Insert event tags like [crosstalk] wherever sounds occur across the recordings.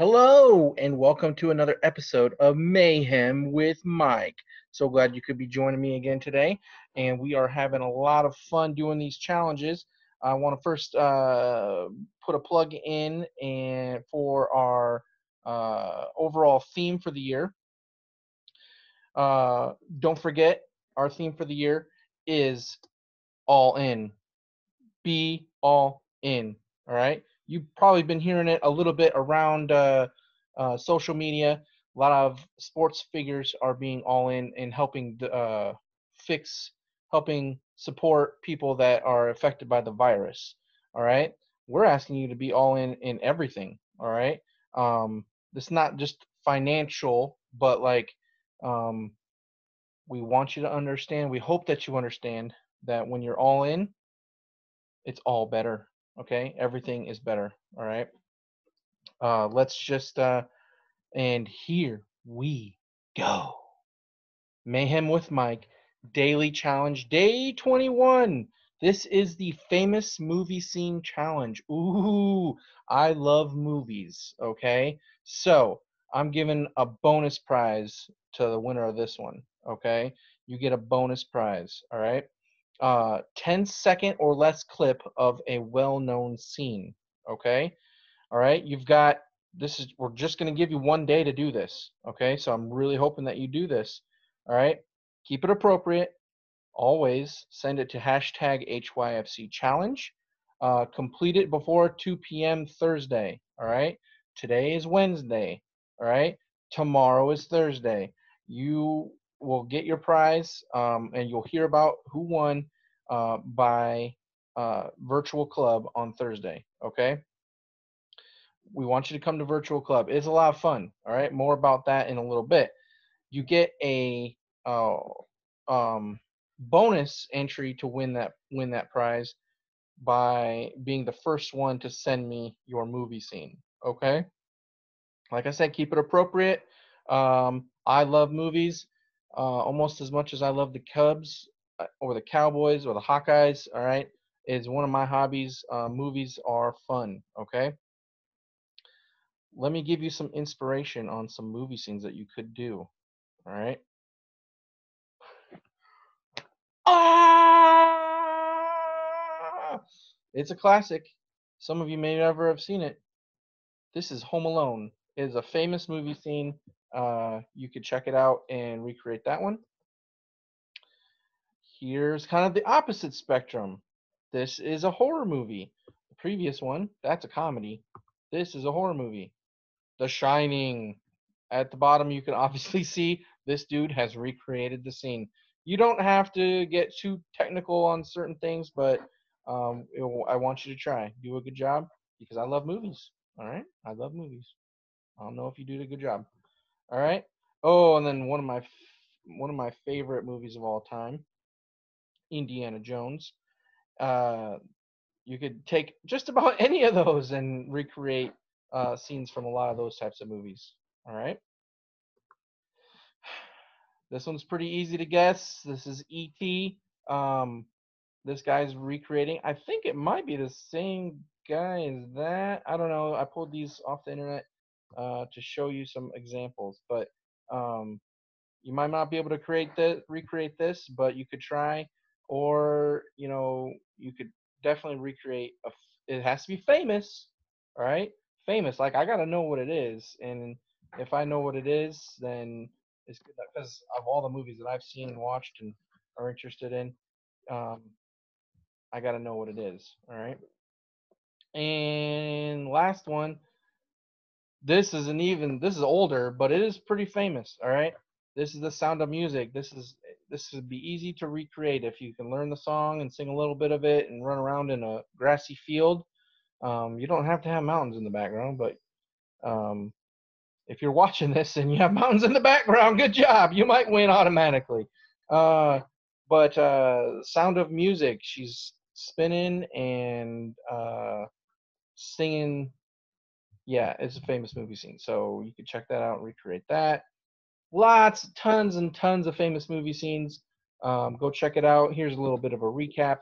Hello, and welcome to another episode of Mayhem with Mike. So glad you could be joining me again today. And we are having a lot of fun doing these challenges. I want to first uh, put a plug in and for our uh, overall theme for the year. Uh, don't forget, our theme for the year is all in. Be all in. All right you've probably been hearing it a little bit around uh, uh, social media. A lot of sports figures are being all in and helping uh, fix, helping support people that are affected by the virus. All right, we're asking you to be all in in everything. All right, um, it's not just financial, but like um, we want you to understand. We hope that you understand that when you're all in, it's all better okay? Everything is better all right? Uh let's just uh and here we go. Mayhem with mike daily challenge day 21 this is the famous movie scene challenge. Ooh i love movies okay? So i'm giving a bonus prize to the winner of this one okay? You get a bonus prize all right uh, 10 second or less clip of a well-known scene okay? All right you've got this is we're just going to give you one day to do this okay? So i'm really hoping that you do this all right keep it appropriate always send it to hashtag hyfc challenge uh, complete it before 2 p.m thursday all right today is wednesday all right tomorrow is thursday. You will get your prize um, and you'll hear about who won uh, by uh, Virtual Club on Thursday. Okay. We want you to come to Virtual Club. It's a lot of fun. All right. More about that in a little bit. You get a uh, um, bonus entry to win that win that prize by being the first one to send me your movie scene. Okay. Like I said, keep it appropriate. Um, I love movies uh, almost as much as I love the Cubs uh, or the Cowboys or the Hawkeyes. All right, is one of my hobbies. Uh, movies are fun. Okay. Let me give you some inspiration on some movie scenes that you could do. All right. Ah! It's a classic. Some of you may never have seen it. This is Home Alone. It is a famous movie scene uh, you could check it out and recreate that one. Here's kind of the opposite spectrum. This is a horror movie. The previous one, that's a comedy. This is a horror movie. The Shining. At the bottom, you can [laughs] obviously see this dude has recreated the scene. You don't have to get too technical on certain things, but um, it, I want you to try. Do a good job because I love movies. All right? I love movies. I don't know if you did a good job. All right. Oh, and then one of my one of my favorite movies of all time, Indiana Jones. Uh, you could take just about [laughs] any of those and recreate uh, scenes from a lot of those types of movies. All right. [sighs] This one's pretty easy to guess. This is E.T. Um, this guy's recreating. I think it might be the same guy as that. I don't know. I pulled these off the internet uh, to show you some examples. But um, you might not be able to create this, recreate this, but you could try, or you know, you could definitely recreate. A, it has to be famous, all right? Famous. Like I gotta know what it is, and if I know what it is, then it's good because of all the movies that I've seen and watched and are interested in. Um, I gotta know what it is. All right. And last one this isn't even this is older, but it is pretty famous. All right, this is the Sound of Music. This is this would be easy to recreate if you can learn the song and sing a little bit of it and run around in a grassy field. Um, you don't have to have mountains in the background, but um, if you're [laughs] watching this and you have mountains in the background, good job. You might win automatically. Uh, but uh, Sound of Music, she's spinning and uh, singing yeah, it's a famous movie scene. So you can check that out and recreate that. Lots, tons, and tons of famous movie scenes. Um, go check it out. Here's a little bit of a recap.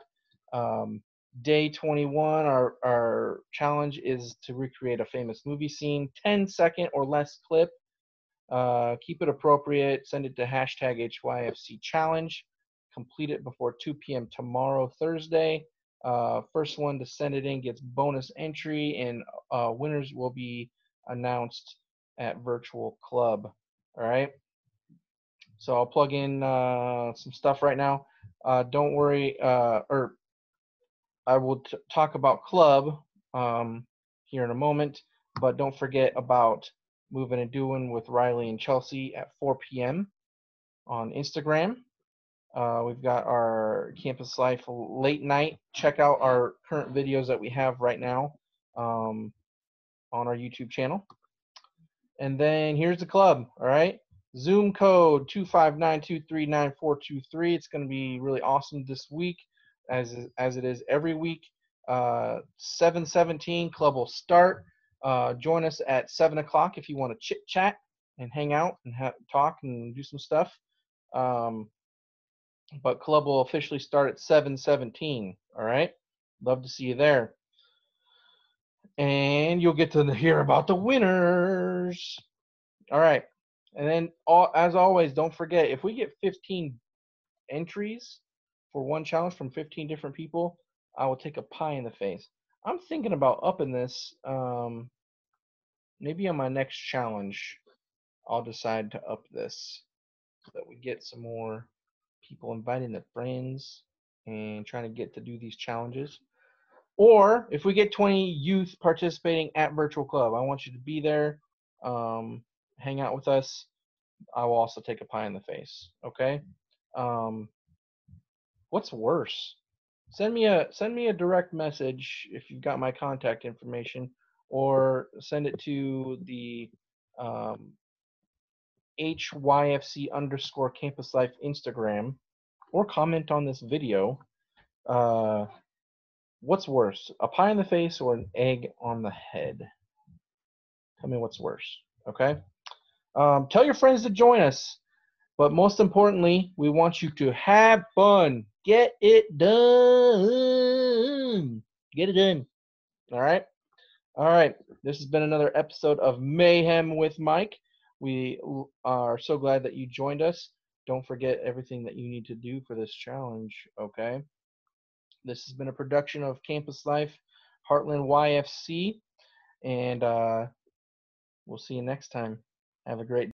Um, day 21, our, our challenge is to recreate a famous movie scene, 10 second or less clip. Uh, keep it appropriate. Send it to hashtag HYFC challenge. Complete it before 2 p.m. tomorrow, Thursday. Uh, first one to send it in gets bonus entry, and uh, winners will be announced at Virtual Club. All right. So I'll plug in uh, some stuff right now. Uh, don't worry, uh, or I will talk about Club um, here in a moment, but don't forget about moving and doing with Riley and Chelsea at 4 p.m. on Instagram. Uh, we've got our campus life late night. Check out our current videos that we have right now um, on our YouTube channel. And then here's the club. All right. Zoom code 259239423. It's going to be really awesome this week, as as it is every week. Uh, 7:17 club will start. Uh, join us at seven o'clock if you want to chit chat and hang out and ha- talk and do some stuff. Um, but club will officially start at 7:17. All right. Love to see you there. And you'll get to hear about the winners. All right. And then, all, as always, don't forget if we get 15 entries for one challenge from 15 different people, I will take a pie in the face. I'm thinking about upping this. Um, maybe on my next challenge, I'll decide to up this so that we get some more people inviting their friends and trying to get to do these challenges. Or if we get 20 youth participating at Virtual Club, I want you to be there. Um, hang out with us, I will also take a pie in the face. Okay. Um, what's worse? Send me a send me a direct message if you've got my contact information, or send it to the um, HYFC underscore campus life Instagram, or comment on this video. Uh, what's worse, a pie in the face or an egg on the head? Tell me what's worse. Okay. Um, tell your friends to join us. But most importantly, we want you to have fun. Get it done. Get it done. All right. All right. This has been another episode of Mayhem with Mike. We are so glad that you joined us. Don't forget everything that you need to do for this challenge. Okay. This has been a production of Campus Life, Heartland YFC, and uh, we'll see you next time. Have a great